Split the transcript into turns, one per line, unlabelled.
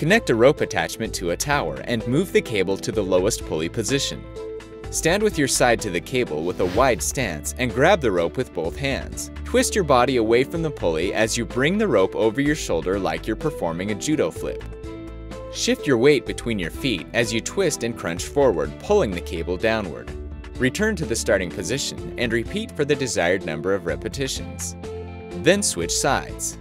Connect a rope attachment to a tower and move the cable to the lowest pulley position. Stand with your side to the cable with a wide stance and grab the rope with both hands. Twist your body away from the pulley as you bring the rope over your shoulder like you're performing a judo flip. Shift your weight between your feet as you twist and crunch forward, pulling the cable downward. Return to the starting position and repeat for the desired number of repetitions. Then switch sides.